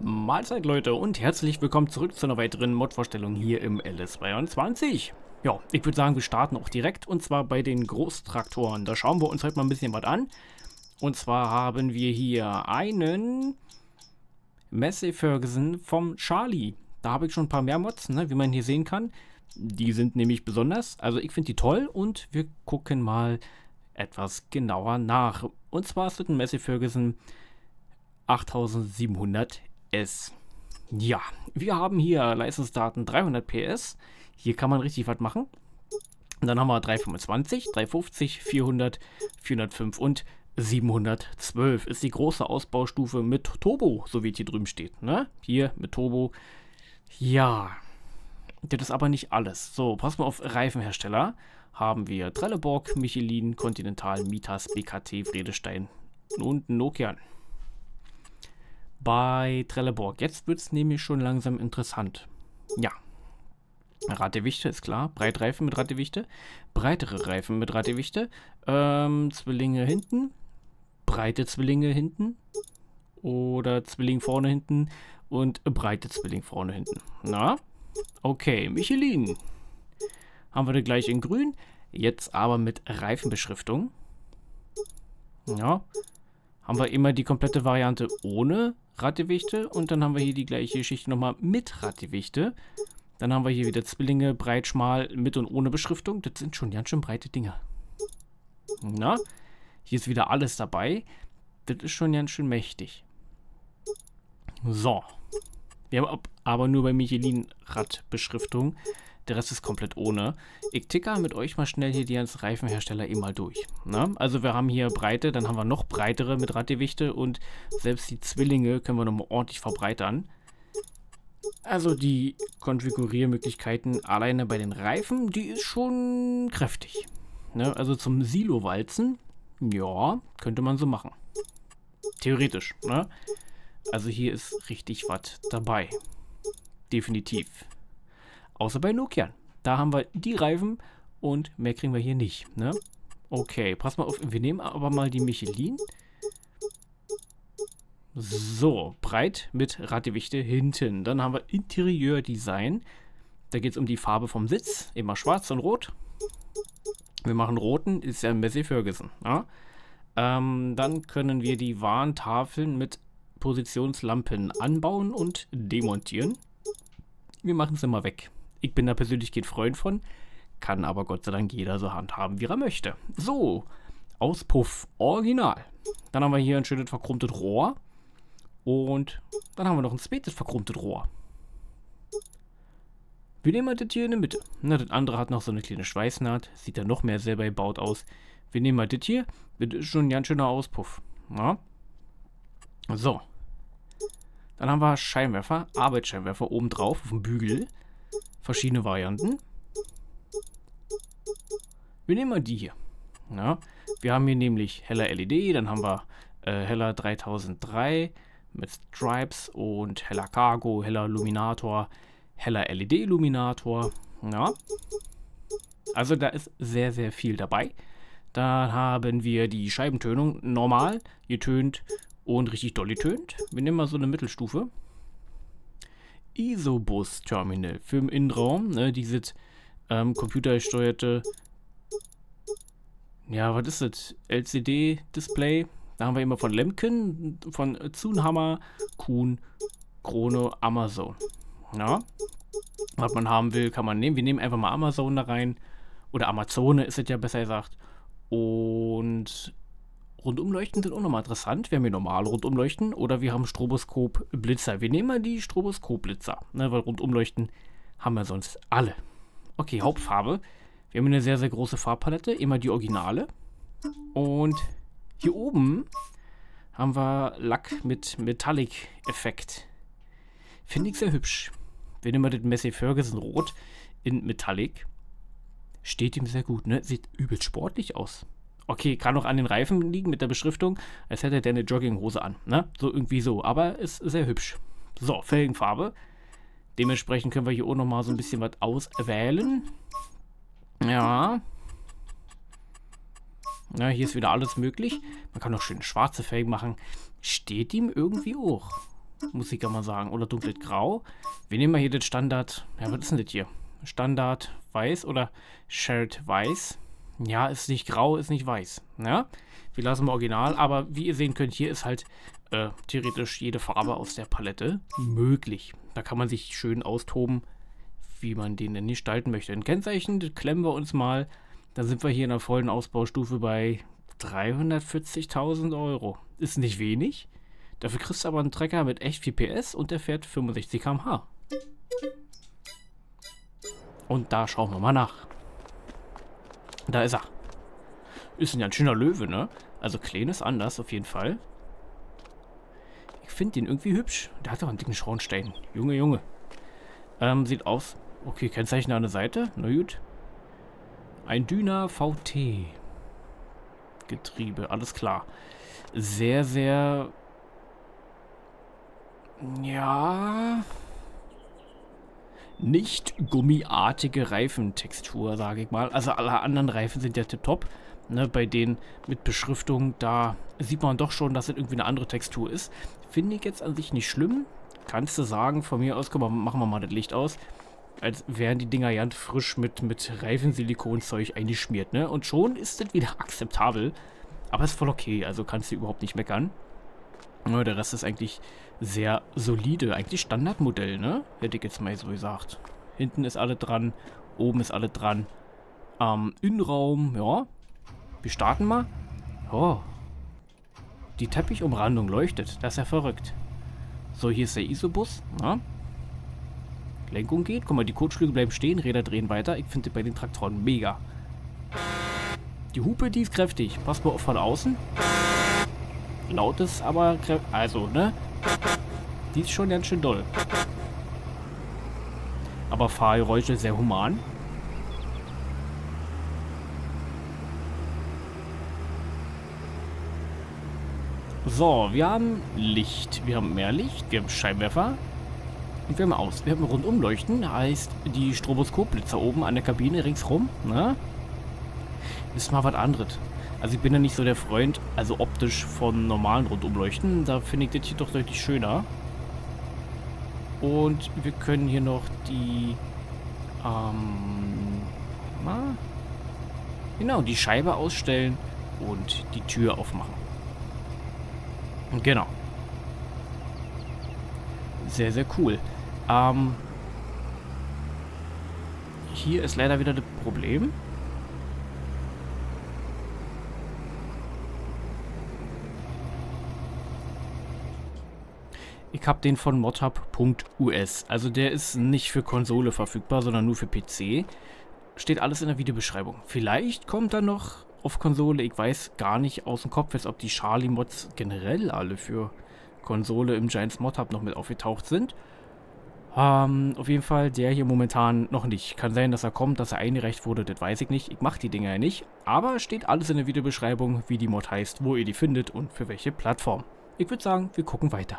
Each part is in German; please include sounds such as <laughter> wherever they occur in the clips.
Mahlzeit Leute und herzlich willkommen zurück zu einer weiteren Mod-Vorstellung hier im LS22. Ja, ich würde sagen, wir starten auch direkt und zwar bei den Großtraktoren. Da schauen wir uns heute mal ein bisschen was an. Und zwar haben wir hier einen Massey Ferguson vom Charlie. Da habe ich schon ein paar mehr Mods, ne, wie man hier sehen kann. Die sind nämlich besonders, also ich finde die toll und wir gucken mal etwas genauer nach. Und zwar ist es ein Massey Ferguson 8700S. Ja, wir haben hier Leistungsdaten 300 PS. Hier kann man richtig was machen. Und dann haben wir 325, 350, 400, 405 und 712 ist die große Ausbaustufe mit Turbo, so wie es hier drüben steht. Ne? Hier mit Turbo. Ja, das ist aber nicht alles. So, passen wir auf Reifenhersteller. Haben wir Trelleborg, Michelin, Continental, Mitas, BKT, Vredestein und Nokian. Bei Trelleborg. Jetzt wird es nämlich schon langsam interessant. Ja. Radgewichte ist klar. Breitreifen mit Radgewichte. Breitere Reifen mit Radgewichte. Ähm, Zwillinge hinten. Breite Zwillinge hinten. Oder Zwilling vorne hinten. Und breite Zwilling vorne hinten. Na? Okay, Michelin. Haben wir gleich in grün. Jetzt aber mit Reifenbeschriftung. Ja. Haben wir immer die komplette Variante ohne Radgewichte. Und dann haben wir hier die gleiche Geschichte nochmal mit Radgewichte. Dann haben wir hier wieder Zwillinge, breit, schmal, mit und ohne Beschriftung. Das sind schon ganz schön breite Dinger. Na? Hier ist wieder alles dabei. Das ist schon ganz schön mächtig. So. Wir haben aber nur bei Michelin Radbeschriftung. Der Rest ist komplett ohne. Ich ticker mit euch mal schnell hier die ganzen Reifenhersteller eben mal durch. Ne? Also wir haben hier Breite, dann haben wir noch breitere mit Radgewichte und selbst die Zwillinge können wir nochmal ordentlich verbreitern. Also die Konfiguriermöglichkeiten alleine bei den Reifen, die ist schon kräftig. Ne? Also zum Silo-Walzen, ja, könnte man so machen. Theoretisch, ne? Also hier ist richtig was dabei. Definitiv. Außer bei Nokian. Da haben wir die Reifen und mehr kriegen wir hier nicht. Ne? Okay, pass mal auf. Wir nehmen aber mal die Michelin. So, breit mit Radgewichte hinten. Dann haben wir Interieurdesign. Da geht es um die Farbe vom Sitz. Immer schwarz und rot. Wir machen roten, ist ja Messi Ferguson. Ja? Ähm, dann können wir die Warntafeln mit Positionslampen anbauen und demontieren. Wir machen es immer weg. Ich bin da persönlich kein Freund von, kann aber Gott sei Dank jeder so handhaben, wie er möchte. So, Auspuff Original. Dann haben wir hier ein schönes verchromtes Rohr. Und dann haben wir noch ein zweites verchromtes Rohr. Wir nehmen das hier in der Mitte. Na, das andere hat noch so eine kleine Schweißnaht. Sieht dann noch mehr selber gebaut aus. Wir nehmen mal das hier. Das ist schon ein ganz schöner Auspuff. Ja. So. Dann haben wir Scheinwerfer, Arbeitsscheinwerfer oben drauf auf dem Bügel. Verschiedene Varianten. Wir nehmen mal die hier. Ja, wir haben hier nämlich heller LED, dann haben wir äh, heller 3003 mit Stripes und heller Cargo, heller Luminator, heller LED-Illuminator. Ja. Also da ist sehr, sehr viel dabei. Da haben wir die Scheibentönung normal, getönt und richtig doll getönt. Wir nehmen mal so eine Mittelstufe. Isobus Terminal für den Innenraum. Ne, dieses ähm, computergesteuerte, ja, was ist das? LCD-Display. Da haben wir immer von Lemken, von Zunhammer, Kuhn, Krone, Amazon. Ja. Was man haben will, kann man nehmen. Wir nehmen einfach mal Amazon da rein. Oder Amazone ist es ja besser gesagt. Und Rundumleuchten sind auch nochmal interessant. Wir haben hier normale Rundumleuchten oder wir haben Stroboskop-Blitzer. Wir nehmen mal die Stroboskop-Blitzer, ne, weil Rundumleuchten haben wir sonst alle. Okay, Hauptfarbe. Wir haben eine sehr, sehr große Farbpalette, immer die Originale. Und hier oben haben wir Lack mit Metallic-Effekt. Finde ich sehr hübsch. Wir nehmen mal den Massey Ferguson Rot in Metallic. Steht ihm sehr gut, ne? Sieht übel sportlich aus. Okay, kann auch an den Reifen liegen mit der Beschriftung, als hätte der eine Jogginghose an, ne? So irgendwie so, aber ist sehr hübsch. So, Felgenfarbe. Dementsprechend können wir hier auch nochmal so ein bisschen was auswählen. Ja. Ja, hier ist wieder alles möglich. Man kann auch schön schwarze Felgen machen. Steht ihm irgendwie auch. Muss ich ja mal sagen. Oder dunkles Grau. Wir nehmen mal hier den Standard. Ja, was ist denn das hier? Standard weiß oder Shared weiß. Ja, ist nicht grau, ist nicht weiß. Ja, wir lassen mal original. Aber wie ihr sehen könnt, hier ist halt äh, theoretisch jede Farbe aus der Palette möglich. Da kann man sich schön austoben, wie man den denn gestalten möchte. Ein Kennzeichen, das klemmen wir uns mal. Da sind wir hier in der vollen Ausbaustufe bei 340.000 Euro. Ist nicht wenig. Dafür kriegst du aber einen Trecker mit echt viel PS und der fährt 65 km/h. Und da schauen wir mal nach. Da ist er. Ist ein ganz schöner Löwe, ne? Also klein ist anders auf jeden Fall. Ich finde den irgendwie hübsch. Der hat doch einen dicken Schornstein. Junge, Junge. Ähm, sieht aus. Okay, Kennzeichen an der Seite. Na gut. Ein Dyna VT. Getriebe, alles klar. Sehr, sehr... Ja... Nicht gummiartige Reifentextur, sage ich mal. Also alle anderen Reifen sind ja tipptopp. Ne, bei denen mit Beschriftung, da sieht man doch schon, dass es irgendwie eine andere Textur ist. Finde ich jetzt an sich nicht schlimm. Kannst du sagen, von mir aus, komm, machen wir mal das Licht aus als wären die Dinger ganz frisch mit, mit Reifensilikonzeug eingeschmiert, ne? Und schon ist das wieder akzeptabel. Aber ist voll okay, also kannst du überhaupt nicht meckern. Ja, der Rest ist eigentlich sehr solide. Eigentlich Standardmodell, ne? Hätte ich jetzt mal so gesagt. Hinten ist alle dran, oben ist alle dran. Ähm, Innenraum, ja. Wir starten mal. Oh. Die Teppichumrandung leuchtet. Das ist ja verrückt. So, hier ist der Isobus. Ja. Lenkung geht. Guck mal, die Kotflügel bleiben stehen, Räder drehen weiter. Ich finde bei den Traktoren mega. Die Hupe, die ist kräftig. Pass mal auf von außen. Laut ist aber. Also, ne? Die ist schon ganz schön doll. Aber Fahrgeräusche sehr human. So, wir haben Licht. Wir haben mehr Licht. Wir haben Scheinwerfer. Und wir haben aus. Wir haben Rundumleuchten, heißt die Stroboskopblitzer oben an der Kabine ringsrum, ne? Ist mal was anderes. Also ich bin ja nicht so der Freund, also optisch von normalen Rundumleuchten. Da finde ich das hier doch deutlich schöner. Und wir können hier noch die, ähm, na? Genau, die Scheibe ausstellen und die Tür aufmachen. Genau. Sehr, sehr cool. Ähm, hier ist leider wieder das Problem. Ich habe den von modhub.us. Also der ist nicht für Konsole verfügbar, sondern nur für PC. Steht alles in der Videobeschreibung. Vielleicht kommt er noch auf Konsole. Ich weiß gar nicht aus dem Kopf jetzt, ob die Charlie-Mods generell alle für Konsole im Giants Mod Hub noch mit aufgetaucht sind. Ähm, auf jeden Fall der hier momentan noch nicht. Kann sein, dass er kommt, dass er eingereicht wurde, das weiß ich nicht. Ich mache die Dinger ja nicht. Aber steht alles in der Videobeschreibung, wie die Mod heißt, wo ihr die findet und für welche Plattform. Ich würde sagen, wir gucken weiter.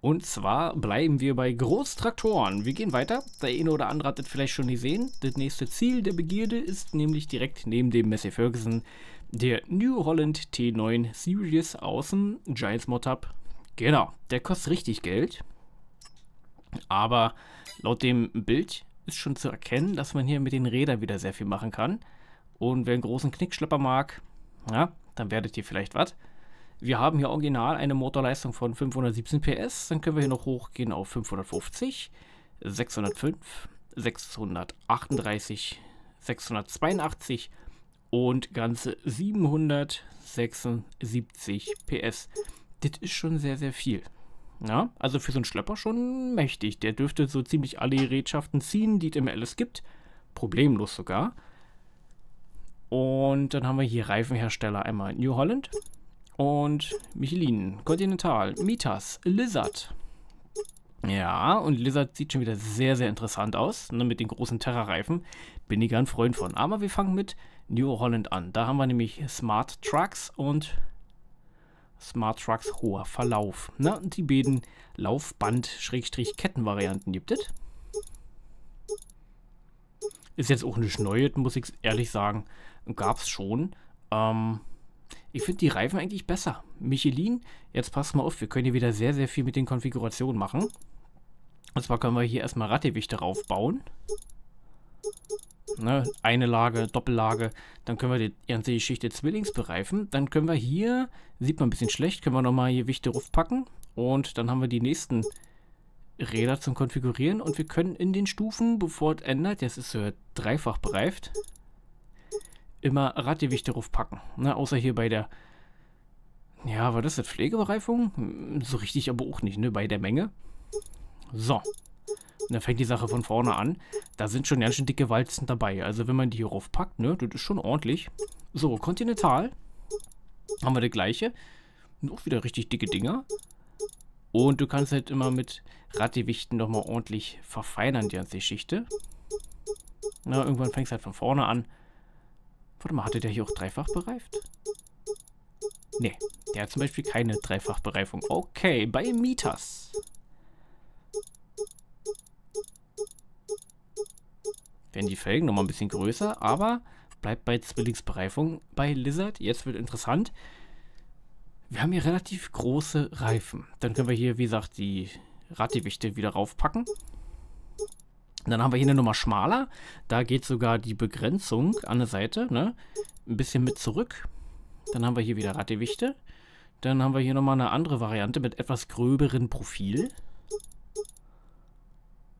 Und zwar bleiben wir bei Großtraktoren. Wir gehen weiter. Der eine oder andere hat das vielleicht schon gesehen. Das nächste Ziel der Begierde ist nämlich direkt neben dem Massey Ferguson der New Holland T9 Series aus dem Giants Mod Hub. Genau, der kostet richtig Geld. Aber laut dem Bild ist schon zu erkennen, dass man hier mit den Rädern wieder sehr viel machen kann. Und wer einen großen Knickschlepper mag, ja, dann werdet ihr vielleicht was. Wir haben hier original eine Motorleistung von 517 PS. Dann können wir hier noch hochgehen auf 550, 605, 638, 682 und ganze 776 PS. Das ist schon sehr, sehr viel. Ja, also für so einen Schlepper schon mächtig. Der dürfte so ziemlich alle Gerätschaften ziehen, die es im LS gibt. Problemlos sogar. Und dann haben wir hier Reifenhersteller einmal New Holland und Michelin, Continental, Mitas, Lizard. Ja, und Lizard sieht schon wieder sehr, sehr interessant aus. Ne, mit den großen Terra-Reifen. Bin ich ein Freund von. Aber wir fangen mit New Holland an. Da haben wir nämlich Smart Trucks und Smart Trucks hoher Verlauf. Ne? Und die beiden Laufband-Kettenvarianten gibt es. Ist jetzt auch nicht neu, muss ich ehrlich sagen. Gab es schon. Ähm, ich finde die Reifen eigentlich besser. Michelin, jetzt passt mal auf, wir können hier wieder sehr, sehr viel mit den Konfigurationen machen. Und zwar können wir hier erstmal Rattewichte raufbauen. Ne, eine Lage, Doppellage. Dann können wir die ganze Geschichte Zwillingsbereifen. Dann können wir hier, sieht man ein bisschen schlecht, können wir nochmal hier Wichte raufpacken. Und dann haben wir die nächsten Räder zum Konfigurieren. Und wir können in den Stufen, bevor es ändert, jetzt ist es dreifach bereift, immer Radgewichte draufpacken. Ne, außer hier bei der, ja, war das jetzt Pflegebereifung? Hm, so richtig aber auch nicht, ne, bei der Menge. So. Und dann fängt die Sache von vorne an. Da sind schon ganz schön dicke Walzen dabei. Also wenn man die hier raufpackt, ne, das ist schon ordentlich. So, Continental. Haben wir das gleiche. Und auch wieder richtig dicke Dinger. Und du kannst halt immer mit Radgewichten nochmal ordentlich verfeinern, die ganze Geschichte. Na, irgendwann fängst du halt von vorne an. Warte mal, hatte der hier auch dreifach bereift? Ne, der hat zum Beispiel keine Dreifachbereifung. Okay, bei Mieters. Werden die Felgen nochmal ein bisschen größer, aber bleibt bei Zwillingsbereifung bei Lizard. Jetzt wird interessant. Wir haben hier relativ große Reifen. Dann können wir hier, wie gesagt, die Radgewichte wieder raufpacken. Dann haben wir hier eine Nummer schmaler. Da geht sogar die Begrenzung an der Seite ne? ein bisschen mit zurück. Dann haben wir hier wieder Radgewichte. Dann haben wir hier nochmal eine andere Variante mit etwas gröberen Profil.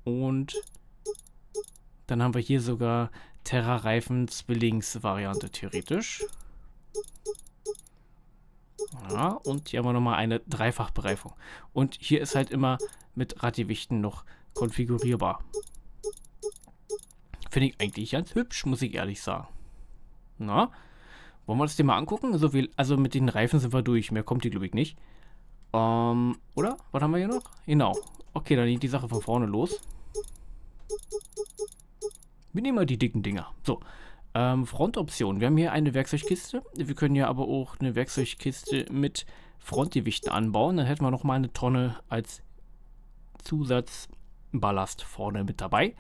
Und dann haben wir hier sogar Terra-Reifen Zwillings-Variante theoretisch. Ja, und hier haben wir nochmal eine Dreifachbereifung. Und hier ist halt immer mit Radgewichten noch konfigurierbar. Finde ich eigentlich ganz hübsch, muss ich ehrlich sagen. Na, wollen wir das dir mal angucken? So viel, also mit den Reifen sind wir durch. Mehr kommt die, glaube ich, nicht. Ähm, oder? Was haben wir hier noch? Genau. Okay, dann geht die Sache von vorne los. Wir nehmen mal die dicken Dinger. So, ähm, Frontoption. Wir haben hier eine Werkzeugkiste. Wir können ja aber auch eine Werkzeugkiste mit Frontgewichten anbauen. Dann hätten wir nochmal eine Tonne als Zusatzballast vorne mit dabei.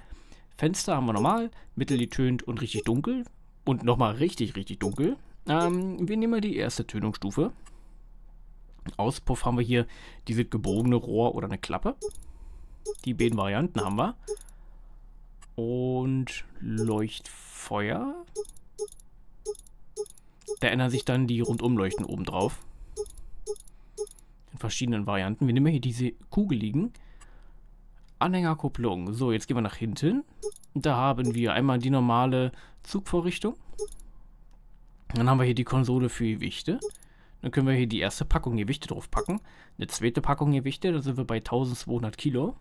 Fenster haben wir normal, mittelgetönt und richtig dunkel. Und nochmal richtig, richtig dunkel. Ähm, wir nehmen mal die erste Tönungsstufe. Auspuff haben wir hier dieses gebogene Rohr oder eine Klappe. Die beiden Varianten haben wir. Und Leuchtfeuer. Da ändern sich dann die Rundumleuchten oben drauf. In verschiedenen Varianten. Wir nehmen hier diese kugeligen. Anhängerkupplung. So, jetzt gehen wir nach hinten. Da haben wir einmal die normale Zugvorrichtung. Dann haben wir hier die Konsole für Gewichte. Dann können wir hier die erste Packung Gewichte drauf packen. Eine zweite Packung Gewichte, da sind wir bei 1200 Kilo.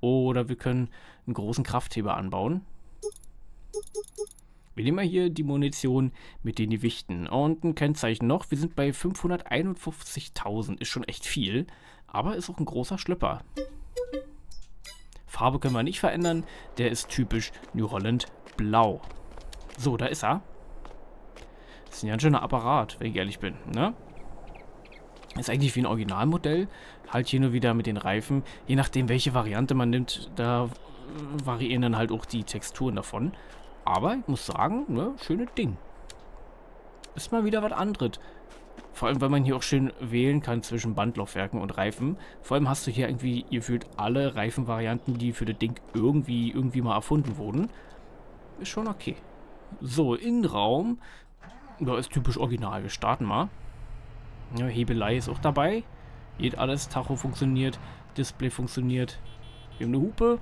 Oder wir können einen großen Kraftheber anbauen. Wir nehmen hier die Munition mit den Gewichten. Und ein Kennzeichen noch, wir sind bei 551.000. Ist schon echt viel, aber ist auch ein großer Schlöpper. Farbe können wir nicht verändern. Der ist typisch New Holland blau. So, da ist er. Das ist ein ganz schöner Apparat, wenn ich ehrlich bin. Ne? Ist eigentlich wie ein Originalmodell. Halt hier nur wieder mit den Reifen. Je nachdem, welche Variante man nimmt, da variieren dann halt auch die Texturen davon. Aber ich muss sagen, ne, schönes Ding. Ist mal wieder was anderes. Vor allem, weil man hier auch schön wählen kann zwischen Bandlaufwerken und Reifen. Vor allem hast du hier irgendwie gefühlt alle Reifenvarianten, die für das Ding irgendwie, irgendwie mal erfunden wurden. Ist schon okay. So, Innenraum. Ja, ist typisch original. Wir starten mal. Ja, Hebelei ist auch dabei. Geht alles. Tacho funktioniert. Display funktioniert. Wir haben eine Hupe.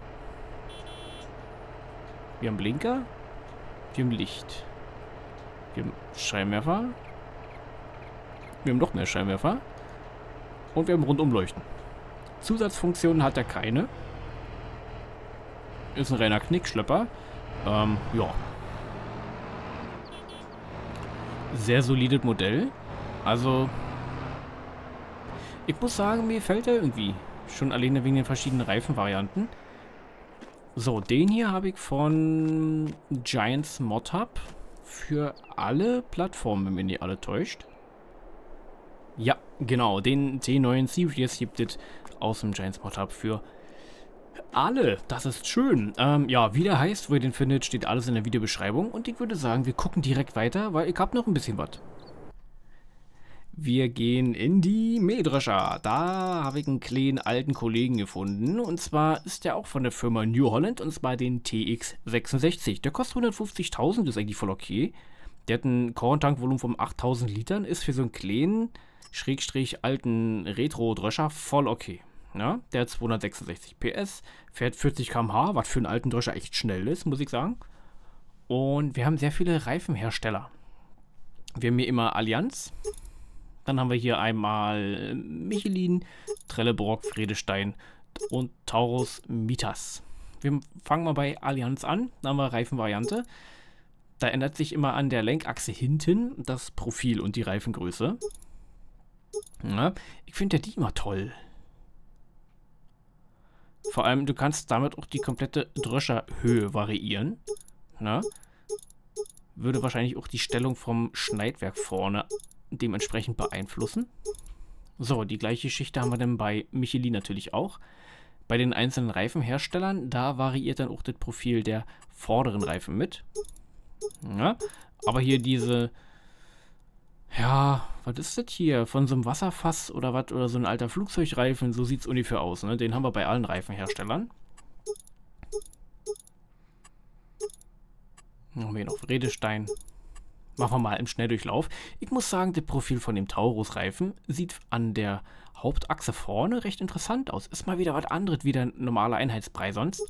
Wir haben Blinker. Wir haben Licht. Wir haben Scheinwerfer. Wir haben noch mehr Scheinwerfer. Und wir haben Rundumleuchten. Zusatzfunktionen hat er keine. Ist ein reiner Knickschlepper. Ähm, ja. Sehr solides Modell. Also, ich muss sagen, mir fällt er irgendwie. Schon alleine wegen den verschiedenen Reifenvarianten. So, den hier habe ich von Giants Mod Hub für alle Plattformen, wenn ihr alle täuscht. Ja, genau. Den T9 Series gibt es aus dem Giants Mod Hub für alle. Das ist schön. Ähm, ja, wie der heißt, wo ihr den findet, steht alles in der Videobeschreibung. Und ich würde sagen, wir gucken direkt weiter, weil ich habe noch ein bisschen was. Wir gehen in die Mähdrescher. Da habe ich einen kleinen alten Kollegen gefunden. Und zwar ist der auch von der Firma New Holland. Und zwar den TX66. Der kostet 150.000, ist eigentlich voll okay. Der hat ein Korntankvolumen von 8000 Litern. Ist für so einen kleinen, schrägstrich alten Retro-Drescher voll okay. Ja, der hat 266 PS, fährt 40 km/h, was für einen alten Drescher echt schnell ist, muss ich sagen. Und wir haben sehr viele Reifenhersteller. Wir haben hier immer Allianz. Dann haben wir hier einmal Michelin, Trelleborg, Fredestein und Taurus Mitas. Wir fangen mal bei Allianz an. Da haben wir Reifenvariante. Da ändert sich immer an der Lenkachse hinten das Profil und die Reifengröße. Ja, ich finde ja die immer toll. Vor allem, du kannst damit auch die komplette Dröscherhöhe variieren. Na? Würde wahrscheinlich auch die Stellung vom Schneidwerk vorne dementsprechend beeinflussen. So, die gleiche Geschichte haben wir dann bei Michelin natürlich auch. Bei den einzelnen Reifenherstellern, da variiert dann auch das Profil der vorderen Reifen mit. Ja, aber hier diese ja, was ist das hier? Von so einem Wasserfass oder was? Oder so ein alter Flugzeugreifen? So sieht es ungefähr aus, ne? Den haben wir bei allen Reifenherstellern. Dann haben wir hier noch Redestein. Machen wir mal im Schnelldurchlauf. Ich muss sagen, das Profil von dem Taurus-Reifen sieht an der Hauptachse vorne recht interessant aus. Ist mal wieder was anderes wie der normale Einheitsbrei sonst.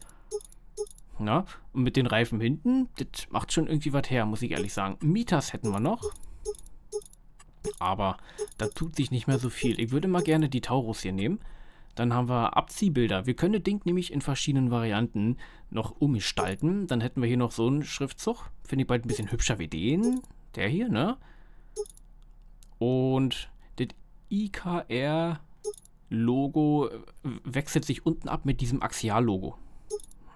Na, und mit den Reifen hinten, das macht schon irgendwie was her, muss ich ehrlich sagen. Mitas hätten wir noch. Aber da tut sich nicht mehr so viel. Ich würde mal gerne die Taurus hier nehmen. Dann haben wir Abziehbilder. Wir können das Ding nämlich in verschiedenen Varianten noch umgestalten. Dann hätten wir hier noch so einen Schriftzug. Finde ich bald ein bisschen hübscher wie den. Der hier, ne? Und das IKR-Logo wechselt sich unten ab mit diesem Axial-Logo.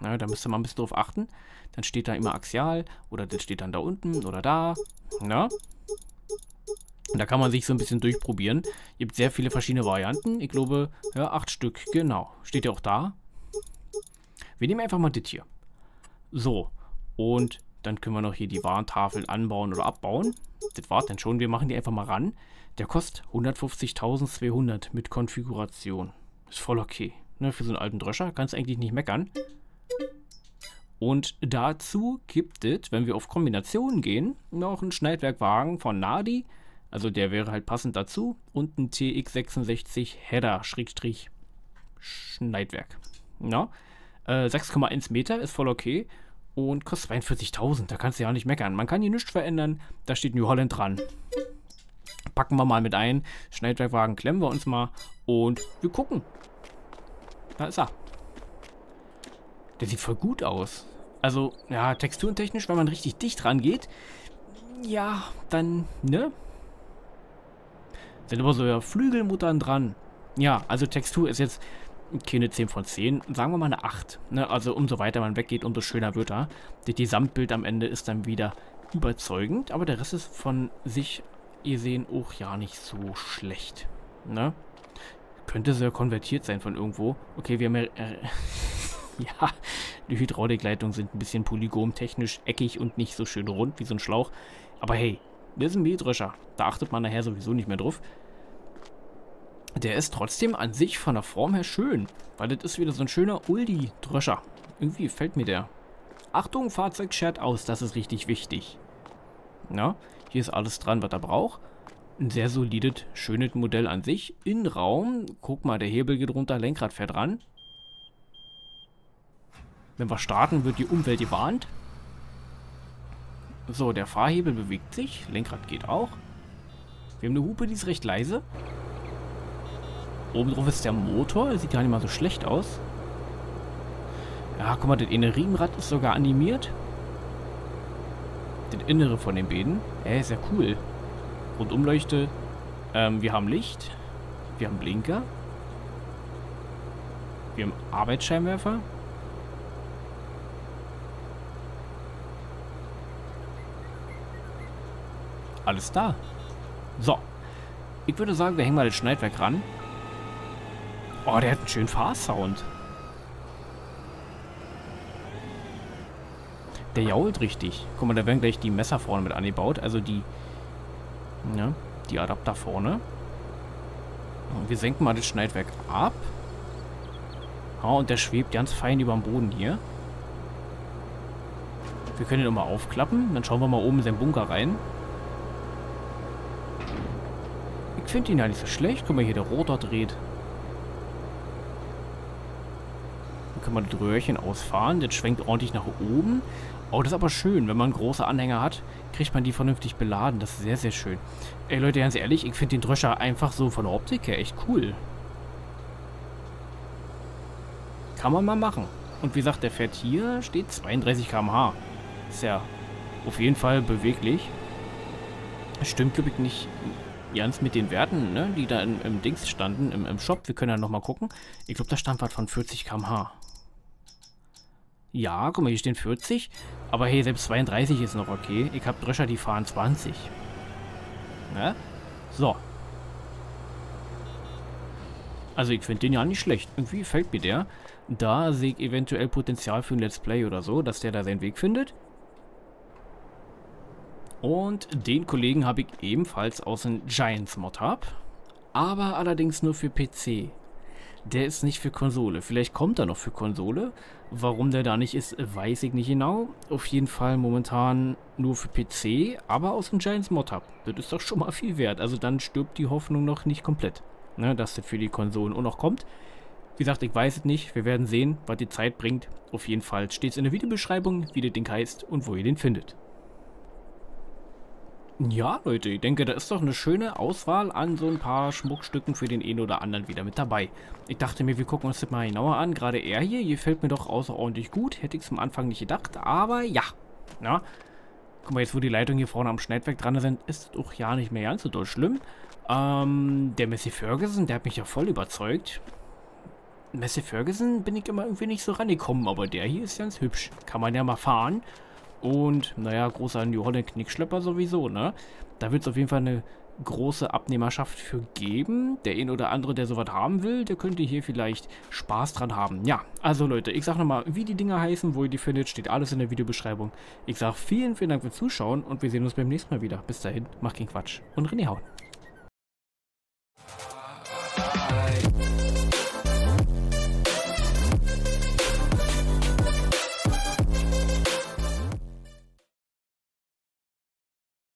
Ja, da müsste man ein bisschen drauf achten. Dann steht da immer Axial oder das steht dann da unten oder da. Ja. Und da kann man sich so ein bisschen durchprobieren. Gibt sehr viele verschiedene Varianten. Ich glaube, ja, acht Stück. Genau. Steht ja auch da. Wir nehmen einfach mal das hier. So. Und dann können wir noch hier die Warntafeln anbauen oder abbauen. Das war dann schon. Wir machen die einfach mal ran. Der kostet 150.200 mit Konfiguration. Ist voll okay. Ne, für so einen alten Dröscher kannst du eigentlich nicht meckern. Und dazu gibt es, wenn wir auf Kombinationen gehen, noch einen Schneidwerkwagen von Nadi also der wäre halt passend dazu. Und ein TX66 Header Schrägstrich Schneidwerk. Ja. Äh, 6,1 Meter ist voll okay. Und kostet 42.000. Da kannst du ja auch nicht meckern. Man kann hier nichts verändern. Da steht New Holland dran. Packen wir mal mit ein. Schneidwerkwagen klemmen wir uns mal. Und wir gucken. Da ist er. Der sieht voll gut aus. Also, ja, texturentechnisch, wenn man richtig dicht rangeht, ja, dann, ne? Sind aber so ja, Flügelmuttern dran. Ja, also Textur ist jetzt keine 10 von 10, sagen wir mal eine 8. Ne? Also umso weiter man weggeht, umso schöner wird er. Das Gesamtbild am Ende ist dann wieder überzeugend, aber der Rest ist von sich, ihr sehen, auch ja nicht so schlecht. Ne? Könnte sehr konvertiert sein von irgendwo. Okay, wir haben ja... Äh, <laughs> ja, die Hydraulikleitungen sind ein bisschen polygontechnisch eckig und nicht so schön rund wie so ein Schlauch. Aber hey, wir sind Mähdrescher. Da achtet man nachher sowieso nicht mehr drauf. Der ist trotzdem an sich von der Form her schön. Weil das ist wieder so ein schöner Uldi-Dröscher. Irgendwie gefällt mir der. Achtung, Fahrzeug schert aus. Das ist richtig wichtig. Ja, hier ist alles dran, was er braucht. Ein sehr solides, schönes Modell an sich. Innenraum, guck mal, der Hebel geht runter, Lenkrad fährt ran. Wenn wir starten, wird die Umwelt gewarnt. So, der Fahrhebel bewegt sich. Lenkrad geht auch. Wir haben eine Hupe, die ist recht leise. Oben drauf ist der Motor. Sieht gar nicht mal so schlecht aus. Ja, guck mal, das innere Riemenrad ist sogar animiert. Das innere von den Beinen. Äh, ist ja cool. Rundumleuchte. Ähm, wir haben Licht. Wir haben Blinker. Wir haben Arbeitsscheinwerfer. Alles da. So. Ich würde sagen, wir hängen mal das Schneidwerk ran. Oh, der hat einen schönen Fahrsound. Der jault richtig. Guck mal, da werden gleich die Messer vorne mit angebaut. Also die, ja, die Adapter vorne. Und wir senken mal das Schneidwerk ab. Oh, und der schwebt ganz fein über dem Boden hier. Wir können ihn nochmal aufklappen. Dann schauen wir mal oben in seinen Bunker rein. Ich finde ihn ja nicht so schlecht. Guck mal, hier der Rotor dreht. Dann können wir das Röhrchen ausfahren. Das schwenkt ordentlich nach oben. Oh, das ist aber schön. Wenn man große Anhänger hat, kriegt man die vernünftig beladen. Das ist sehr, sehr schön. Ey, Leute, ganz ehrlich, ich finde den Dröscher einfach so von der Optik her echt cool. Kann man mal machen. Und wie gesagt, der fährt hier, steht 32 km/h. Ist ja auf jeden Fall beweglich. Stimmt, glaube ich, nicht ganz mit den Werten, ne, die da im, im Dings standen, im, im Shop. Wir können ja nochmal gucken. Ich glaube, da stand was von 40 km/h. Ja, guck mal, hier stehen 40. Aber hey, selbst 32 ist noch okay. Ich habe Dröscher, die fahren 20. Ne? So. Also ich finde den ja nicht schlecht. Irgendwie gefällt mir der. Da sehe ich eventuell Potenzial für ein Let's Play oder so, dass der da seinen Weg findet. Und den Kollegen habe ich ebenfalls aus dem Giants Mod Hub. Aber allerdings nur für PC. Der ist nicht für Konsole. Vielleicht kommt er noch für Konsole. Warum der da nicht ist, weiß ich nicht genau. Auf jeden Fall momentan nur für PC, aber aus dem Giants Mod Hub. Das ist doch schon mal viel wert. Also dann stirbt die Hoffnung noch nicht komplett, ne, dass der für die Konsolen auch noch kommt. Wie gesagt, ich weiß es nicht. Wir werden sehen, was die Zeit bringt. Auf jeden Fall steht es in der Videobeschreibung, wie der Ding heißt und wo ihr den findet. Ja, Leute, ich denke, da ist doch eine schöne Auswahl an so ein paar Schmuckstücken für den einen oder anderen wieder mit dabei. Ich dachte mir, wir gucken uns das mal genauer an. Gerade er hier, hier fällt mir doch außerordentlich gut. Hätte ich es am Anfang nicht gedacht, aber ja. Na, guck mal, jetzt wo die Leitungen hier vorne am Schneidwerk dran sind, ist es auch ja nicht mehr ganz so doll schlimm. Ähm, der Messi Ferguson, der hat mich ja voll überzeugt. Messi Ferguson bin ich immer irgendwie nicht so rangekommen, aber der hier ist ganz hübsch. Kann man ja mal fahren. Und, naja, großer New Holland Knickschlepper sowieso, ne? Da wird es auf jeden Fall eine große Abnehmerschaft für geben. Der ein oder andere, der sowas haben will, der könnte hier vielleicht Spaß dran haben. Ja, also Leute, ich sag nochmal, wie die Dinger heißen, wo ihr die findet, steht alles in der Videobeschreibung. Ich sag vielen, vielen Dank fürs Zuschauen und wir sehen uns beim nächsten Mal wieder. Bis dahin, macht keinen Quatsch und René hauen.